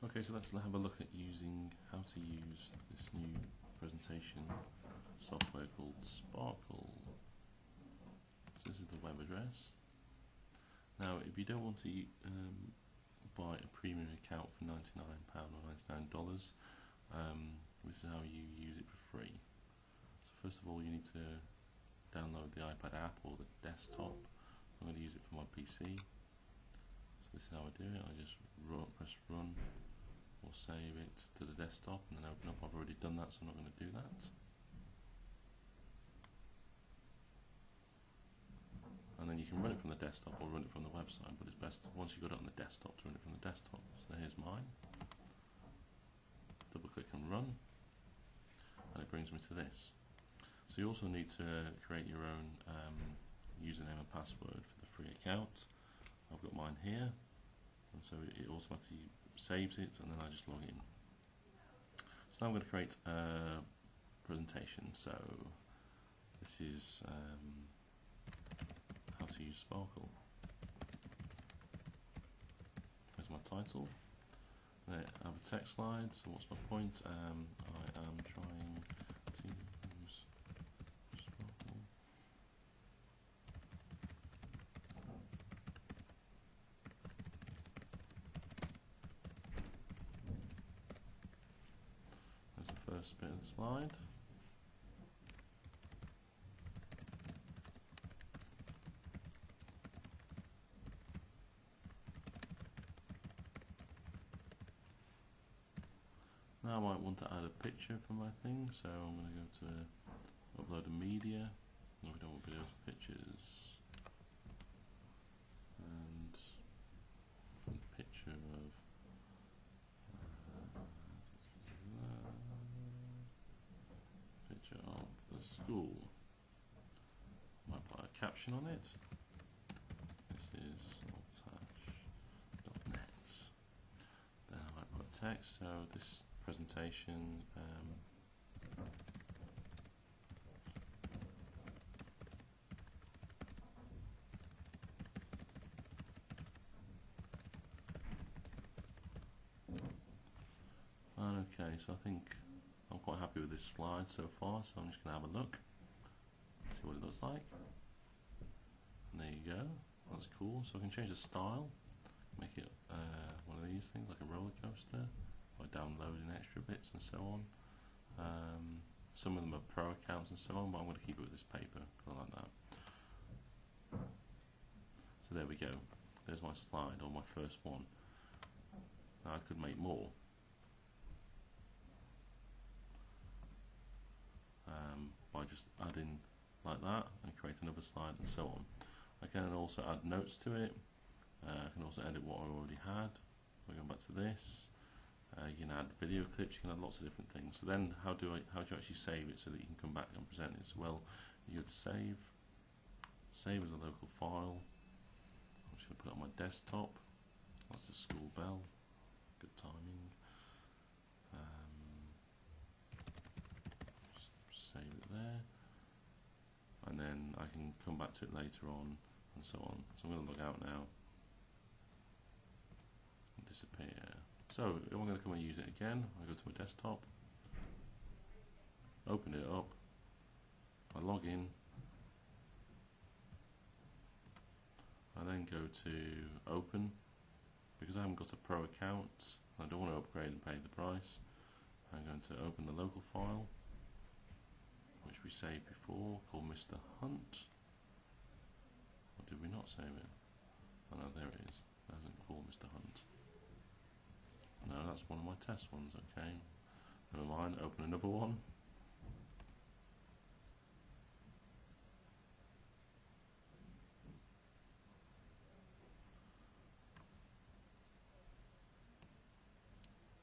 Okay, so let's have a look at using how to use this new presentation software called Sparkol. So this is the web address. Now, if you don't want to um, buy a premium account for £99 or $99, um, this is how you use it for free. So first of all, you need to download the iPad app or the desktop. I'm going to use it for my PC. So this is how I do it. I just run, press run or save it to the desktop and then open up. I've already done that, so I'm not going to do that. And then you can run it from the desktop or run it from the website, but it's best once you've got it on the desktop to run it from the desktop. So here's mine. Double click and run, and it brings me to this. So you also need to create your own um, username and password for the free account. I've got mine here, and so it automatically saves it, and then I just log in. So now I'm going to create a presentation. So this is um, how to use Sparkol. There's my title. I have a text slide. So what's my point? Um, I am trying to use Sparkol. There's the first bit of the slide. Now I might want to add a picture for my thing, so I'm going to go to upload a media. No, we don't want videos, pictures. And a picture of uh, picture of the school. Might caption on it. This is. Then I might put text. So this presentation. Um, okay, so I think I'm quite happy with this slide so far, so I'm just going to have a look, see what it looks like. Go, that's cool. So I can change the style, make it uh, one of these things, like a roller coaster by downloading extra bits and so on. Um, some of them are pro accounts and so on, but I'm going to keep it with this paper, I like that. So there we go. There's my slide, or my first one. Now I could make more. Um, by just adding like that and create another slide and so on. I can also add notes to it. Uh, I can also edit what I already had. We're going back to this. Uh, you can add video clips, you can add lots of different things. So then how do I how do you actually save it so that you can come back and present it? So well you go to save, save as a local file. I'm just gonna put it on my desktop. That's the school bell. Good timing. Um, save it there. And then I can come back to it later on and so on. So I'm gonna log out now. Disappear. So if I'm going to come and use it again, I go to my desktop, open it up, I log in, I then go to open, because I haven't got a pro account, I don't want to upgrade and pay the price, I'm going to open the local file, which we saved before, called Mr. Hunt, did we not save it? Oh no, there it is, hasn't called Mr. Hunt. No, that's one of my test ones, okay. Never mind, open another one.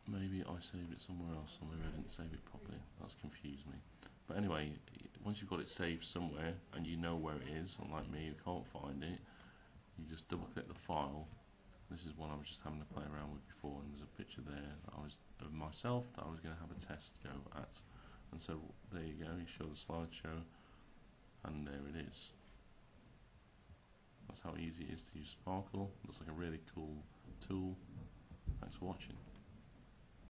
Maybe I saved it somewhere else, or maybe I didn't save it properly. That's confused me. But anyway, once you've got it saved somewhere, and you know where it is, unlike me, you can't find it, you just double click the file this is one I was just having to play around with before, and there's a picture there I was of myself that I was going to have a test go at. And so there you go, you show the slideshow, and there it is. That's how easy it is to use Sparkol. Looks like a really cool tool. Thanks for watching.